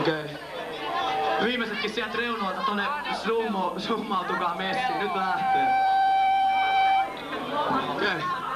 Okei. Okay. Viimeisetkin sieltä reunoilta tonne summo, summautukaa messiin. Nyt lähtee. Okei. Okay.